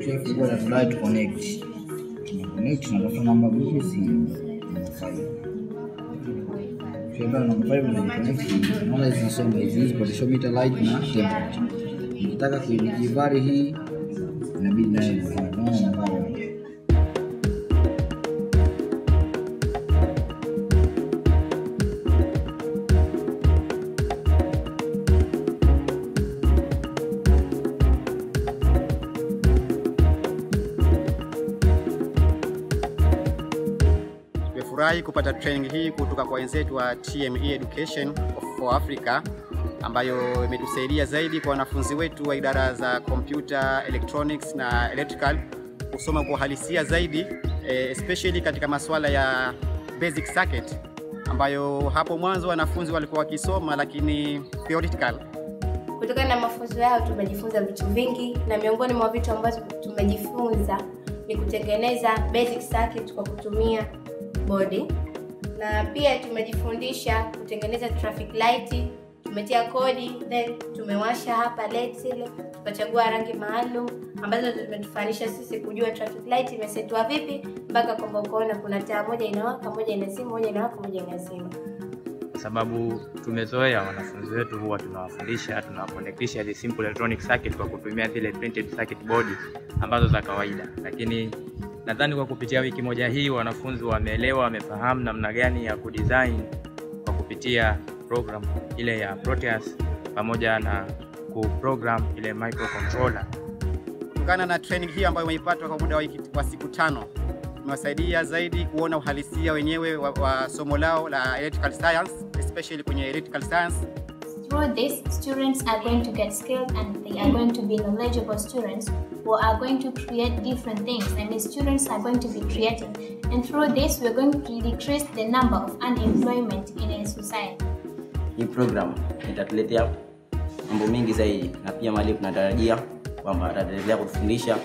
Tukishafungua tutadai tu connect. na connect tunatafuta namba group si namba 5. Tukishaenda namba 5 na connect hizi hizi light na temperature. Nikitaka hii inabidi nayo Tumefurahi kupata training hii kutoka kwa wenzetu wa TME Education for Africa ambayo imetusaidia zaidi kwa wanafunzi wetu wa idara za computer, electronics na electrical kusoma kwa uhalisia zaidi eh, especially katika masuala ya basic circuit ambayo hapo mwanzo wanafunzi walikuwa wakisoma lakini theoretical. Kutokana na mafunzo yao tumejifunza vitu vingi, na miongoni mwa vitu ambazo tumejifunza ni kutengeneza basic circuit kwa kutumia bodi, na pia tumejifundisha kutengeneza traffic light. Tumetia kodi then tumewasha hapa lights ile, tukachagua rangi maalum ambazo zimetufanisha sisi kujua traffic light imesetwa vipi mpaka kwamba ukaona kuna taa moja inawaka, moja inazima, moja inawaka, moja inazima. sababu tumezoea wanafunzi wetu huwa tunawafundisha tunawaconnectisha the simple electronic circuit kwa kutumia zile printed circuit board ambazo za kawaida, lakini nadhani kwa kupitia wiki moja hii wanafunzi wameelewa, wamefahamu namna gani ya kudesign kwa kupitia program ile ya Proteus pamoja na kuprogram ile microcontroller. Kutokana na training hii ambayo umeipata kwa muda wa, siku tano imewasaidia zaidi kuona uhalisia wenyewe wa, wa somo lao la electrical science especially kwenye electrical science Through this, students are going to get skilled and they are going to be knowledgeable students who are going to create different things. I mean, students are going to be creative. And through this, we're going to decrease the number of unemployment in a society. Hii program itatuletea mambo mengi zaidi, na pia mwalimu tunatarajia kwamba ataendelea kufundisha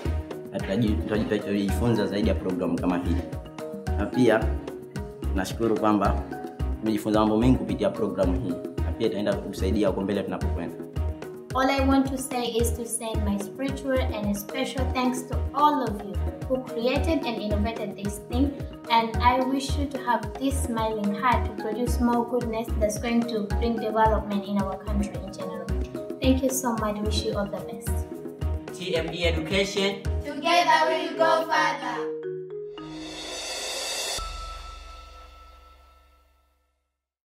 na tutaji- tutaji- tutajifunza zaidi ya programu kama hii, na pia nashukuru kwamba tumejifunza mambo mengi kupitia programu hii, pia itaenda kutusaidia huko mbele tunapokwenda. All I want to say is to send my spiritual and a special thanks to all of you who created and innovated this thing. And I wish you to have this smiling heart to produce more goodness that's going to bring development in our country in general. Thank you so much. Wish you all the best. TME Education Together we'll go further.